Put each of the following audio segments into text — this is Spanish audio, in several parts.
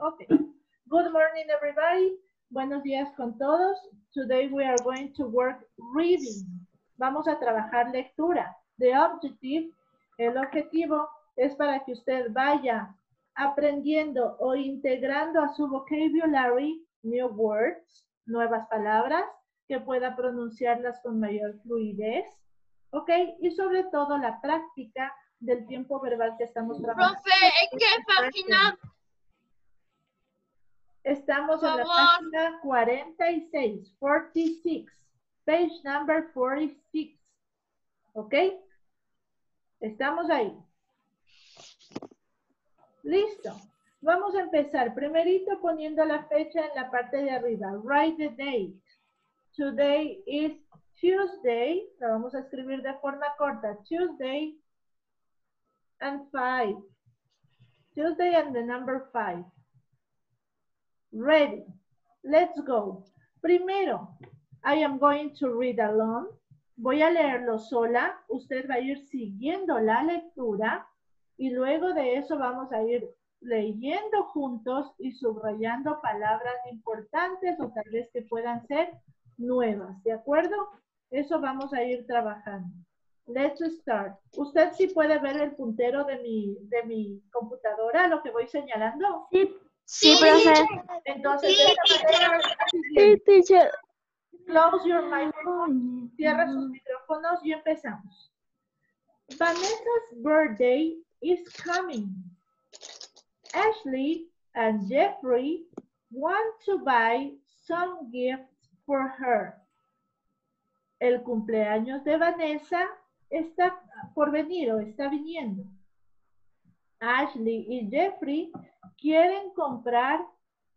Okay. Good morning, everybody. Buenos días con todos. Today we are going to work reading. Vamos a trabajar lectura. The objective, el objetivo es para que usted vaya aprendiendo o integrando a su vocabulary new words, nuevas palabras, que pueda pronunciarlas con mayor fluidez. ¿Ok? Y sobre todo la práctica del tiempo verbal que estamos trabajando. Profe, ¿en qué página? Estamos en la página 46, 46, page number 46. ¿Ok? Estamos ahí. Listo. Vamos a empezar. Primerito poniendo la fecha en la parte de arriba. Write the date. Today is Tuesday. La vamos a escribir de forma corta. Tuesday and 5. Tuesday and the number 5. Ready. Let's go. Primero, I am going to read alone. Voy a leerlo sola. Usted va a ir siguiendo la lectura y luego de eso vamos a ir leyendo juntos y subrayando palabras importantes o tal vez que puedan ser nuevas, ¿de acuerdo? Eso vamos a ir trabajando. Let's start. ¿Usted sí puede ver el puntero de mi, de mi computadora, lo que voy señalando? Sí, Sí, profe. Entonces, Sí, de esta manera, la Sí, teacher. Close your microphone. Cierra sus micrófonos y empezamos. Vanessa's birthday is coming. Ashley and Jeffrey want to buy some gifts for her. El cumpleaños de Vanessa está por venir o está viniendo. Ashley y Jeffrey quieren comprar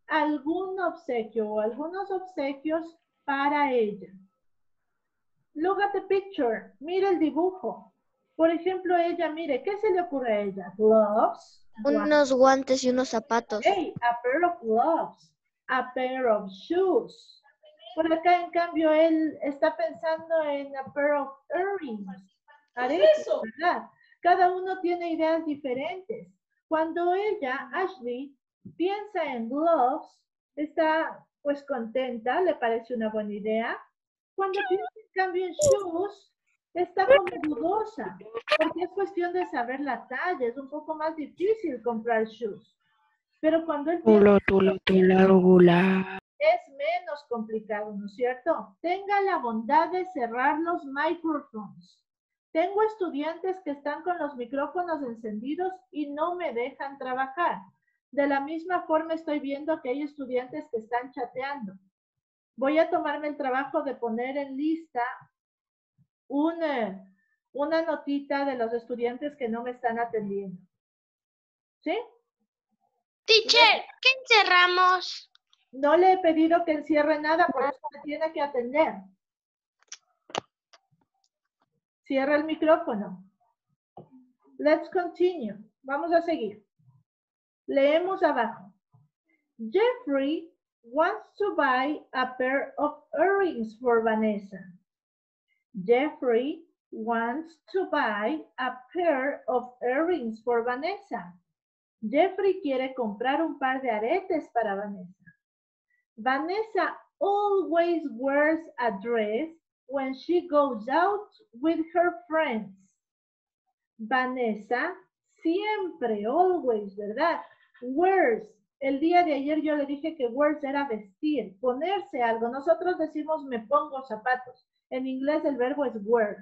algún obsequio o algunos obsequios para ella. Look at the picture. Mira el dibujo. Por ejemplo, ella, mire, ¿qué se le ocurre a ella? Gloves. Unos guantes y unos zapatos. Hey, a pair of gloves. A pair of shoes. Por acá, en cambio, él está pensando en a pair of earrings. Aretes, ¿verdad? Cada uno tiene ideas diferentes. Cuando ella, Ashley, piensa en gloves, está pues contenta, le parece una buena idea. Cuando piensa en cambio en shoes, está como dudosa, porque es cuestión de saber la talla, es un poco más difícil comprar shoes. Pero cuando él piensa es menos complicado, ¿no es cierto? Tenga la bondad de cerrar los microphones. Tengo estudiantes que están con los micrófonos encendidos y no me dejan trabajar. De la misma forma estoy viendo que hay estudiantes que están chateando. Voy a tomarme el trabajo de poner en lista una, una notita de los estudiantes que no me están atendiendo. ¿Sí? Teacher, ¿qué encerramos? No le he pedido que encierre nada, por eso me tiene que atender. Cierra el micrófono. Let's continue. Vamos a seguir. Leemos abajo. Jeffrey wants to buy a pair of earrings for Vanessa. Jeffrey wants to buy a pair of earrings for Vanessa. Jeffrey quiere comprar un par de aretes para Vanessa. Vanessa always wears a dress when she goes out with her friends. Vanessa siempre, always, ¿verdad? Wears. El día de ayer yo le dije que wears era vestir, ponerse algo. Nosotros decimos me pongo zapatos. En inglés el verbo es wear,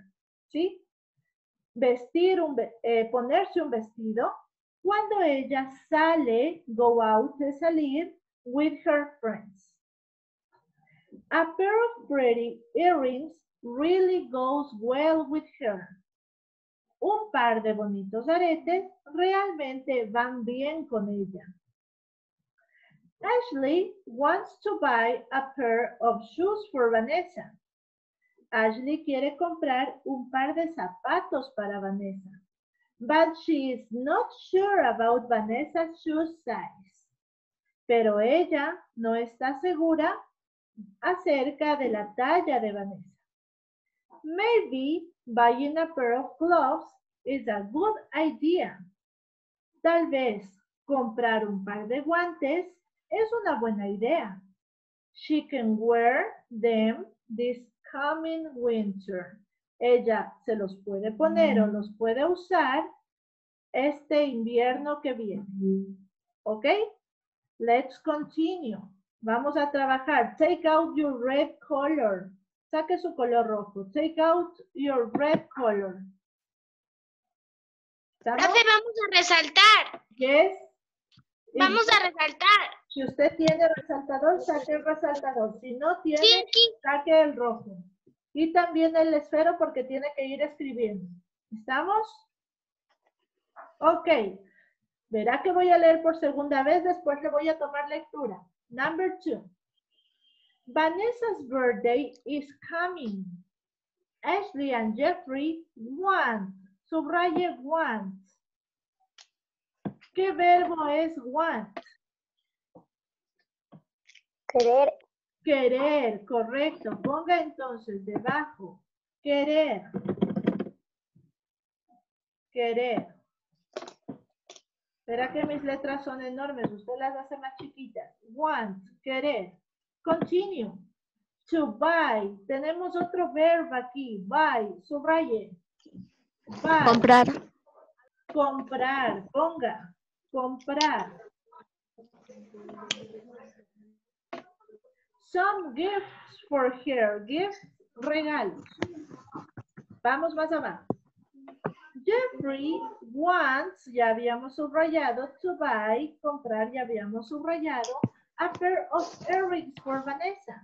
¿sí? Vestir, un, eh, ponerse un vestido. Cuando ella sale, go out, es salir, with her friends. A pair of pretty earrings really goes well with her. Un par de bonitos aretes realmente van bien con ella. Ashley wants to buy a pair of shoes for Vanessa. Ashley quiere comprar un par de zapatos para Vanessa. But she is not sure about Vanessa's shoe size. Pero ella no está segura acerca de la talla de Vanessa. Maybe buying a pair of gloves is a good idea. Tal vez comprar un par de guantes es una buena idea. She can wear them this coming winter. Ella se los puede poner o los puede usar este invierno que viene. ¿Ok? Let's continue. Vamos a trabajar. Take out your red color. Saque su color rojo. Take out your red color. ¿Estamos? Profe, vamos a resaltar. Yes. Vamos a resaltar. Si usted tiene resaltador, saque el resaltador. Si no tiene, Sí, aquí. saque el rojo. Y también el esfero porque tiene que ir escribiendo. ¿Estamos? Ok. Verá que voy a leer por segunda vez, después le voy a tomar lectura. Number two. Vanessa's birthday is coming. Ashley and Jeffrey want. Subraye want. ¿Qué verbo es want? Querer. Querer, correcto. Ponga entonces debajo. Querer. Querer. Será que mis letras son enormes. Usted las hace más chiquitas. Want, querer. Continue. To buy. Tenemos otro verbo aquí. Buy. Subraye. Buy. Comprar. Comprar. Ponga. Comprar. Some gifts for her. Gifts, regalos. Vamos más abajo. Jeffrey wants, ya habíamos subrayado, to buy, comprar, ya habíamos subrayado, a pair of earrings for Vanessa.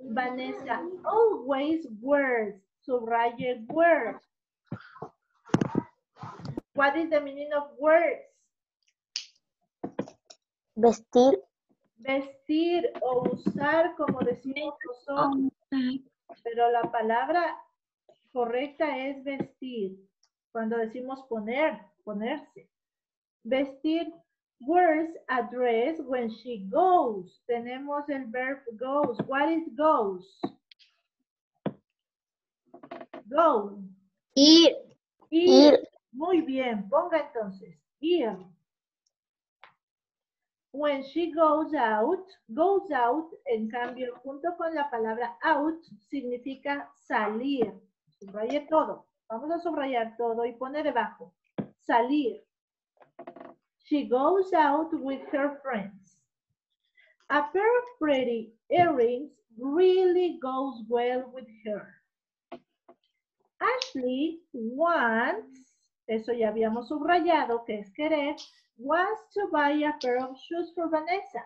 Vanessa always wears, subraye wears. What is the meaning of wears? Vestir. Vestir o usar como decimos nosotros. Pero la palabra correcta es vestir. Cuando decimos poner, ponerse. Vestir wears a dress when she goes. Tenemos el verb goes. What is goes? Go. Ir. Ir. Ir. Muy bien. Ponga entonces. Ir. When she goes out, goes out, en cambio, junto con la palabra out, significa salir. Subraye todo. Vamos a subrayar todo y pone debajo. Salir. She goes out with her friends. A pair of pretty earrings really goes well with her. Ashley wants, eso ya habíamos subrayado, que es querer, wants to buy a pair of shoes for Vanessa,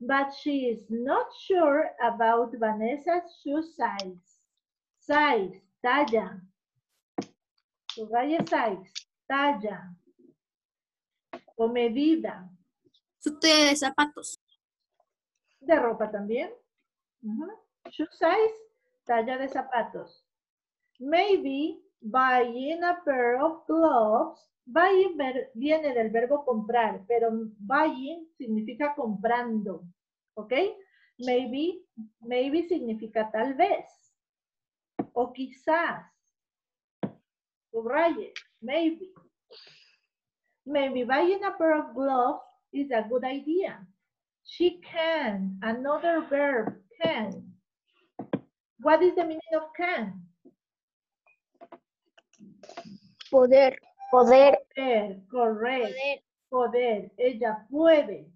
but she is not sure about Vanessa's shoe size. Size, talla. Subraye size, talla. O medida. Su talla de zapatos. De ropa también. Ujú. Shoe size, talla de zapatos. Maybe buying a pair of gloves. Buying viene del verbo comprar, pero buying significa comprando. ¿Ok? Maybe, maybe significa tal vez. O quizás. Subraye. Maybe. Maybe buying a pair of gloves is a good idea. She can. Another verb, can. What is the meaning of can? Poder. Poder. Poder, correct. Poder. Ella puede.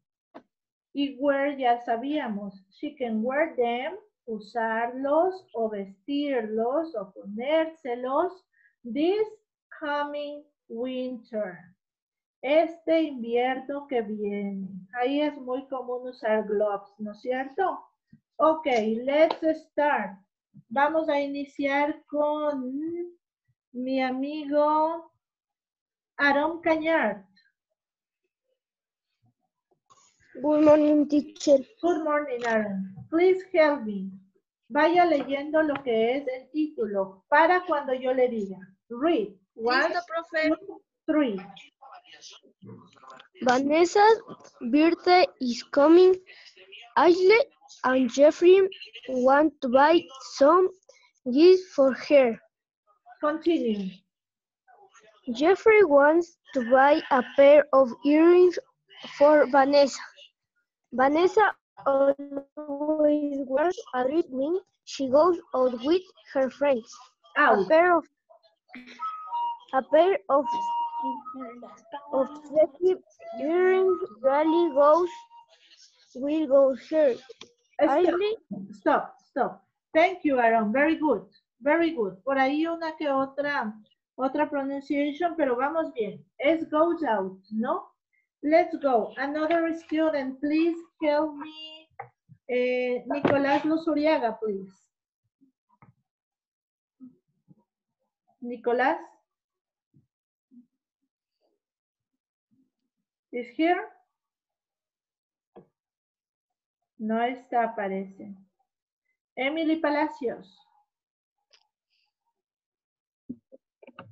Y wear ya sabíamos. She can wear them, usarlos o vestirlos o ponérselos this coming winter. Este invierno que viene. Ahí es muy común usar gloves, ¿no es cierto? Ok, let's start. Vamos a iniciar con mi amigo Aaron Cañar. Good morning, teacher. Good morning, Aaron. Please help me. Vaya leyendo lo que es el título para cuando yo le diga. Read. One, profe. two, three. Vanessa's birthday is coming. Ashley and Jeffrey want to buy some gifts for her. Continue. Jeffrey wants to buy a pair of earrings for Vanessa. Vanessa always wears a dress when she goes out with her friends. A pair of a pair of of pretty earrings really goes will go shirt. Uh, stop, stop, stop. Thank you, Aaron. Very good. Very good. Por ahí una que otra, otra pronunciation, pero vamos bien. Es goes out, ¿no? Let's go. Another student, please help me. Eh, Nicolás Luzuriaga, please. Nicolás? Is here? No está, parece. Emily Palacios.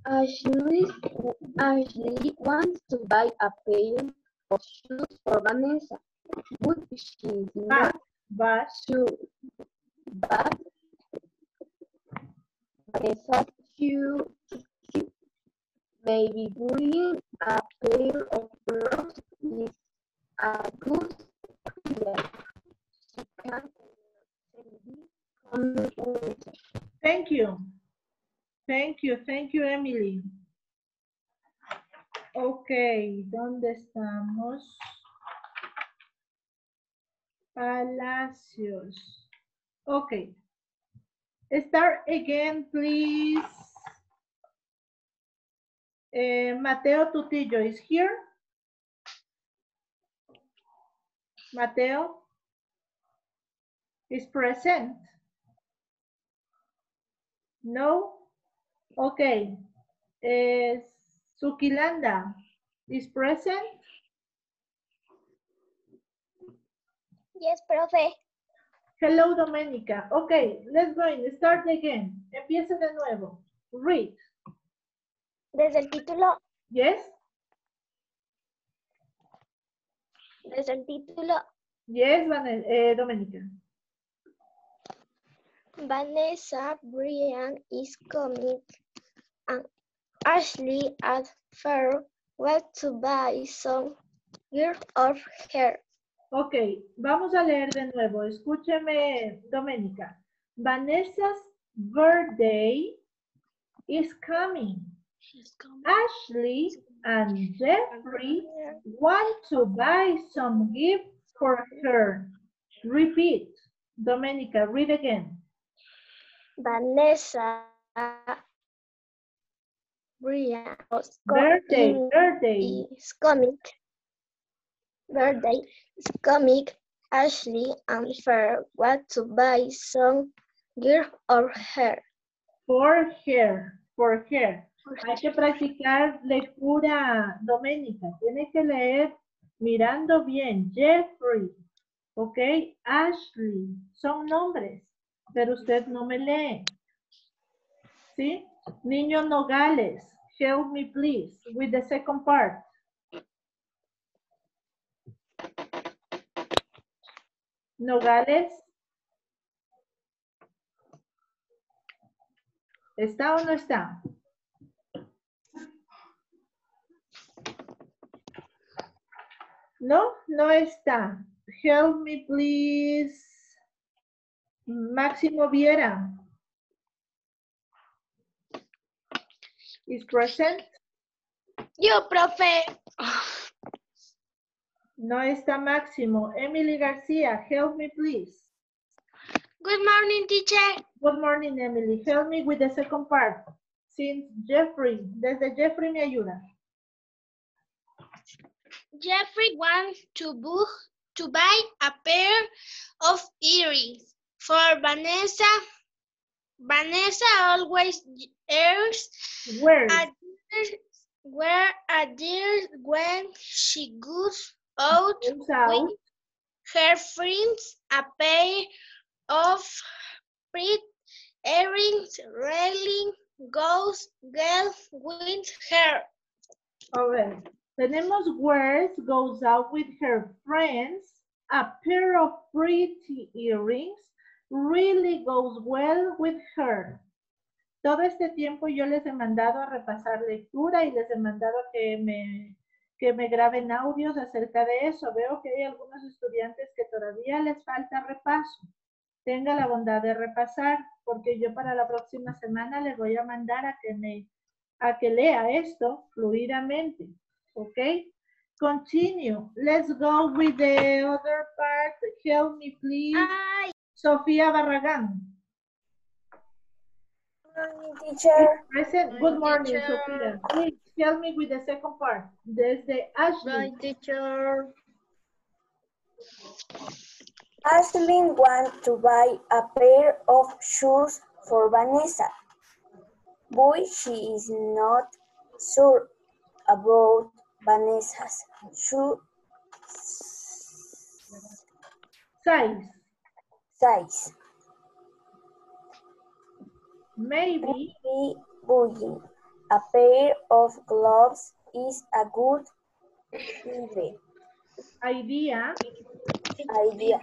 Ashley, Ashley wants to buy a pair of shoes for Vanessa, but she's Ah, not but sure. But Vanessa shoe, shoe. maybe buying a pair of gloves is a good idea. She can come with thank you. Thank you, thank you, Emily. Ok, ¿dónde estamos? Palacios. Ok. Start again, please. Eh, Mateo Tutillo is here. Mateo is present. No. Okay. Eh, Sukilanda is present. Yes, profe. Hello, Domenica. Okay, let's go in. Start again. Empieza de nuevo. Read. Desde el título, Yes? desde el título, Yes, Vane- eh, Domenica. Vanessa Brian is coming and Ashley at fair went to buy some gear of her. Ok, vamos a leer de nuevo. Escúcheme, Domenica. Vanessa's birthday is coming. Ashley and Jeffrey want to buy some gifts for her. Repeat. Domenica, read again. Vanessa Brian Birthday, birthday. is coming. Birthday is coming. Ashley and Fair want to buy some gear of her. For her, for her. Hay que practicar lectura doménica. Tiene que leer mirando bien. Jeffrey, ¿ok? Ashley, son nombres, pero usted no me lee. ¿Sí? Niño Nogales, help me please with the second part. Nogales. ¿Está o no está? No, no está. Help me, please. Máximo Viera. Is present. Yo, profe. No está Máximo. Emily García, help me, please. Good morning, teacher. Good morning, Emily. Help me with the second part. Since Jeffrey, desde Jeffrey me ayuda. Jeffrey wants to book to buy a pair of earrings for Vanessa. Vanessa always wears Where? a dear, wear a dear when she goes out with her friends. A pair of pretty earrings really goes well with her. A ver, tenemos wears, goes out with her friends. A pair of pretty earrings really goes well with her. Todo este tiempo yo les he mandado a repasar lectura y les he mandado que me que me graben audios acerca de eso. Veo que hay algunos estudiantes que todavía les falta repaso. Tenga la bondad de repasar, porque yo para la próxima semana les voy a mandar a que me a que lea esto fluidamente. ¿Ok? Continue. Let's go with the other part. Help me, please. Sofía Barragán. Teacher, Present. Good morning, Sofía. Please help me with the second part. Desde Ashley. teacher. Ashley wants to buy a pair of shoes for Vanessa, Boy, she is not sure about Vanessa's shoe Size. size. Maybe. Maybe buying a pair of gloves is a good idea. idea. idea.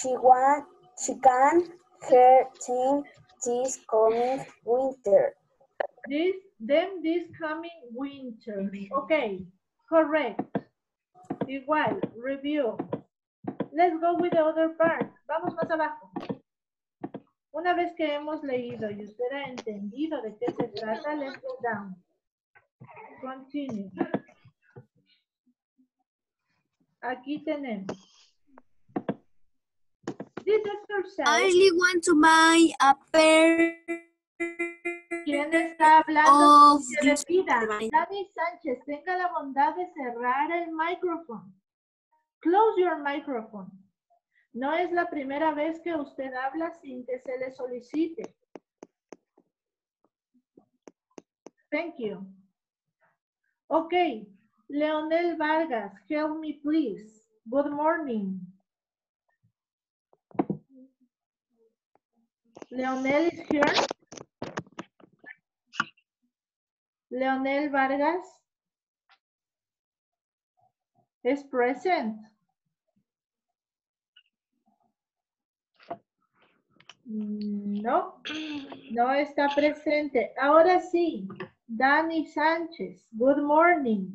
She want she can her team this coming winter. This, them this coming winter. Okay, correct. Igual, review. Let's go with the other part. Vamos más abajo. Una vez que hemos leído y usted ha entendido de qué se trata, let's go down. Continue. Aquí tenemos. This exercise. Ashley want to buy a pair ¿Quién está hablando? pida. shoes. Dani Sánchez, tenga la bondad de cerrar el micrófono. Close your microphone. No es la primera vez que usted habla sin que se le solicite. Thank you. Okay. Leonel Vargas, help me please. Good morning. Leonel is here. Leonel Vargas is present. No, no está presente. Ahora sí, Dani Sánchez, good morning.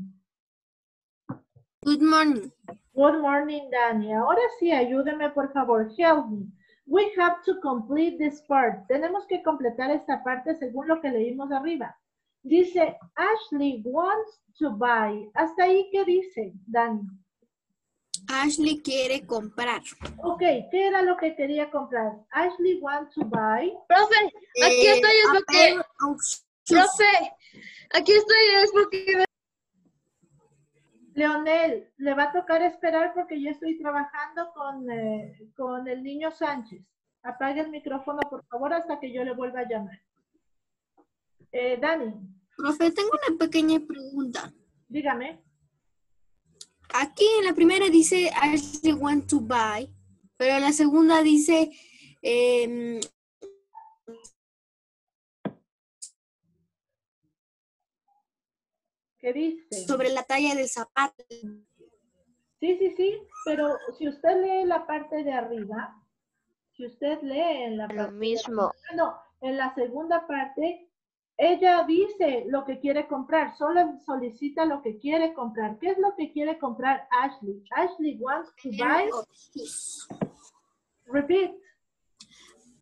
Good morning. Good morning, Dani. Ahora sí, ayúdeme, por favor. Help me. We have to complete this part. Tenemos que completar esta parte según lo que leímos arriba. Dice, Ashley wants to buy. ¿Hasta ahí qué dice, Dani? Ashley quiere comprar. Ok, ¿qué era lo que quería comprar? Ashley wants to buy. Profe, aquí Eh, estoy, es porque, profe, aquí estoy, es porque Leonel, le va a tocar esperar porque yo estoy trabajando con, eh, con el niño Sánchez. Apague el micrófono, por favor, hasta que yo le vuelva a llamar. Eh, Dani, Profe, tengo una pequeña pregunta. dígame. Aquí en la primera dice Ashley want to buy, pero en la segunda dice em, ¿Qué dice? sobre la talla del zapato. Sí, sí, sí, pero si usted lee la parte de arriba, si usted lee en la lo parte mismo. no, en la segunda parte, ella dice lo que quiere comprar, solo solicita lo que quiere comprar. ¿Qué es lo que quiere comprar Ashley? Ashley wants to buy, repeat,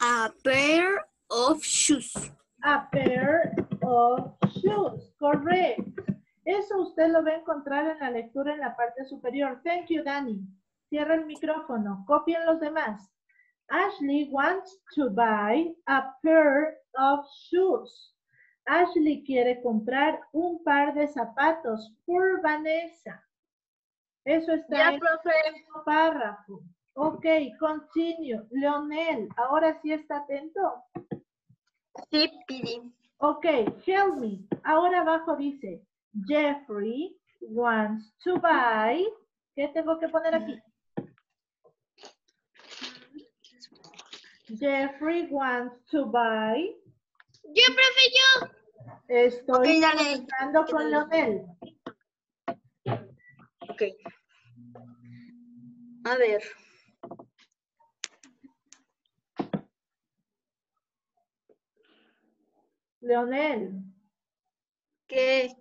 A pair of shoes. a pair of shoes. Correct. Eso usted lo va a encontrar en la lectura en la parte superior. Thank you, Dani. Cierra el micrófono. Copien los demás. Ashley wants to buy a pair of shoes. Ashley quiere comprar un par de zapatos por Vanessa. Eso está Ya, en profe. el párrafo. Ok, continue. Leonel, ahora sí está atento. Sí, Pidi. Ok, help me. Ahora abajo dice, Jeffrey wants to buy. ¿Qué tengo que poner aquí? Jeffrey wants to buy. Yo, profe, yo. Estoy Ok, dale. hablando con Leonel. Ok. A ver. Leonel, ¿Qué?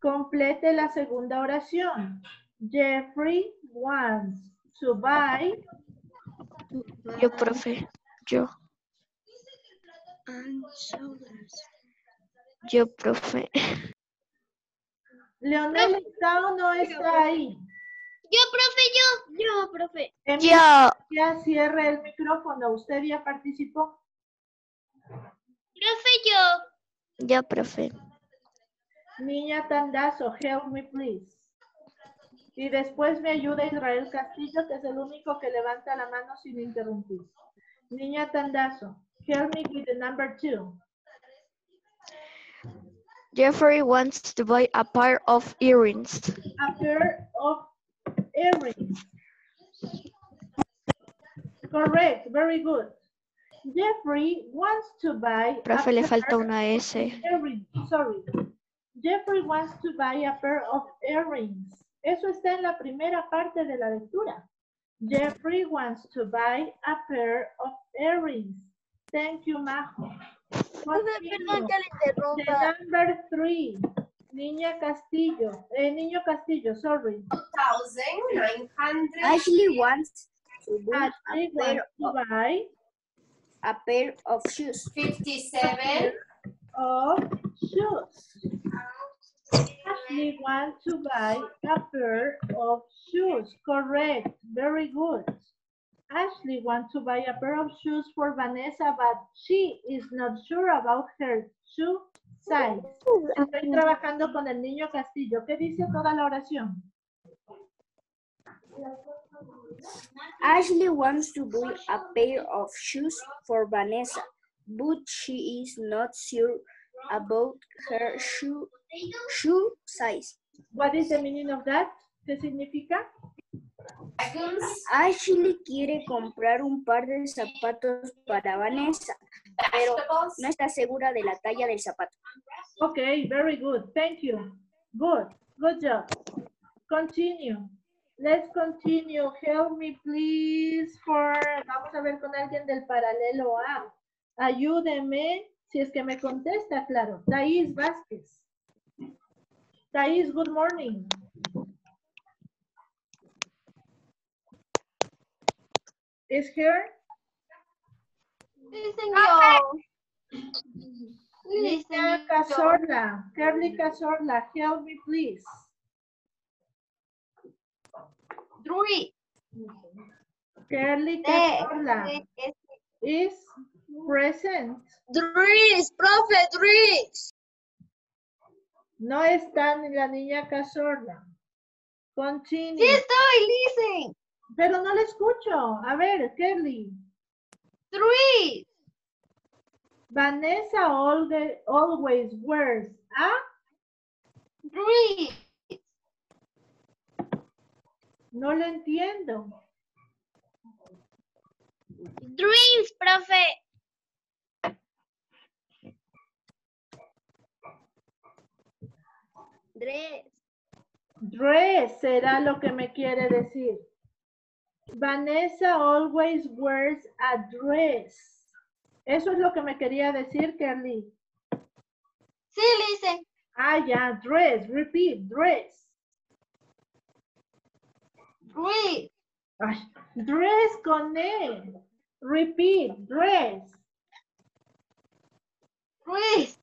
Complete la segunda oración. Jeffrey wants to buy. Yo, profe. Yo. Yo, profe. Leonel, ¿está o no está ahí? Yo, profe, yo. Yo, profe. Emilia, Yo. Ya cierre el micrófono. ¿Usted ya participó? Profe, yo. Yo, profe. Niña Tandazo, help me please. Y después me ayuda Israel Castillo, que es el único que levanta la mano sin interrumpir. Niña Tandazo, help me with the number two. Jeffrey wants to buy a pair of earrings. A pair of earrings. Correct, very good. Jeffrey wants to buy a Profe, le falta pair una S. earrings. Sorry. Jeffrey wants to buy a pair of earrings. Eso está en la primera parte de la lectura. Jeffrey wants to buy a pair of earrings. Thank you, Majo. Continue. le The number three. Niña Castillo. Eh, Niño Castillo, sorry. Ashley wants to buy Ashley a pair wants to buy a pair of shoes. 57. of shoes. Ashley wants to buy a pair of shoes. Correct. Very good. Ashley wants to buy a pair of shoes for Vanessa, but she is not sure about her shoe size. Estoy trabajando con el niño Castillo. ¿Qué dice toda la oración? Ashley wants to buy a pair of shoes for Vanessa, but she is not sure about her shoe, shoe size. What is the meaning of that? ¿Qué significa? Ashley quiere comprar un par de zapatos para Vanessa, pero no está segura de la talla del zapato. Okay, very good. Thank you. Good. Good job. Continue. Let's continue. Help me, please, for... Vamos a ver con alguien del paralelo A. Ayúdeme, si es que me contesta, claro. Thais Vázquez. Thais, good morning. Is here? Niña Cazorla. Curly Cazorla, help me, please. Three. Curly Eh, Cazorla is present. Dries, profe, Dries. No está ni la niña Cazorla. Continue. Sí estoy, listen. Pero no le escucho. A ver, Kelly. Dries. Vanessa always, always wears a... Dries. No lo entiendo. Dreams, profe. Dress. Dress será lo que me quiere decir. Vanessa always wears a dress. Eso es lo que me quería decir, Kelly. Sí, listen. Ah, ya, dress. Repeat, dress. Dries. Ay, dress con E. Repeat, dress. Dries.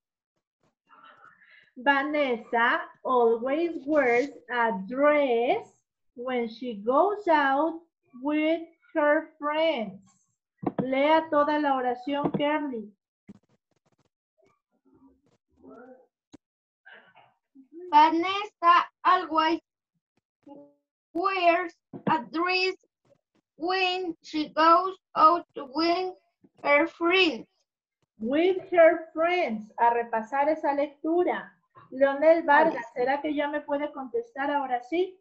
Vanessa always wears a dress when she goes out with her friends. Lea toda la oración, Kerly. Vanessa always wears a dress when she goes out with her friends. With her friends. A repasar esa lectura. Leonel Vargas, ¿será que ya me puede contestar ahora sí?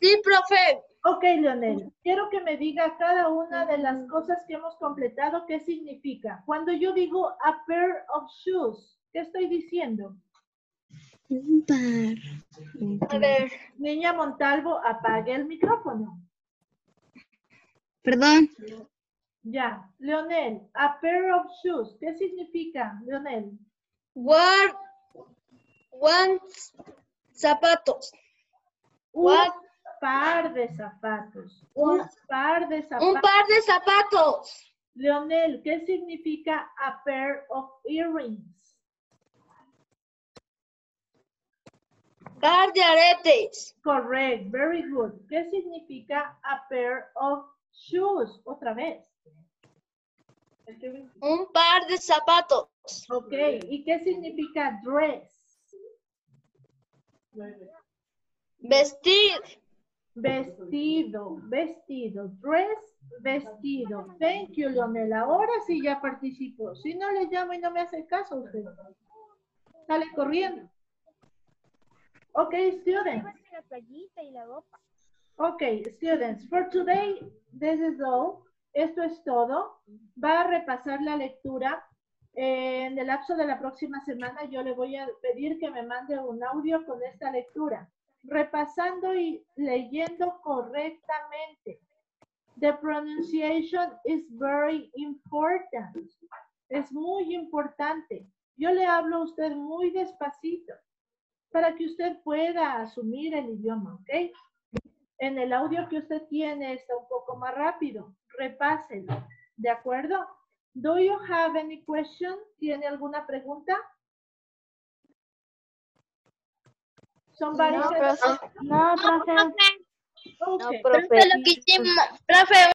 Sí, profe. Ok, Leonel, quiero que me diga cada una de las cosas que hemos completado, ¿qué significa? Cuando yo digo a pair of shoes, ¿qué estoy diciendo? Un par. A ver. Niña Montalvo, apague el micrófono. Perdón. Ya. Leonel, a pair of shoes, ¿qué significa, Leonel? What wants zapatos? What? Par de zapatos. Un par de Un zapatos. par de zapatos. Leonel, ¿qué significa a pair of earrings? Par de aretes. Correct, very good. ¿Qué significa a pair of shoes? Otra vez. Un par de zapatos. Ok, ¿y qué significa dress? Vestir. Vestido, vestido, dress, vestido. Thank you, Leonel. Ahora sí ya participó. Si no le llamo y no me hace caso usted. Sale corriendo. Ok, students. Okay, students, for today, this is all. Esto es todo. Va a repasar la lectura. Eh, en el lapso de la próxima semana yo le voy a pedir que me mande un audio con esta lectura. Repasando y leyendo correctamente. The pronunciation is very important. Es muy importante. Yo le hablo a usted muy despacito para que usted pueda asumir el idioma, ¿ok? En el audio que usted tiene está un poco más rápido. Repáselo. ¿De acuerdo? Do you have any question? ¿Tiene alguna pregunta? Somebody No, profe. No, profe. Okay. Profe, lo que hicimos, profe,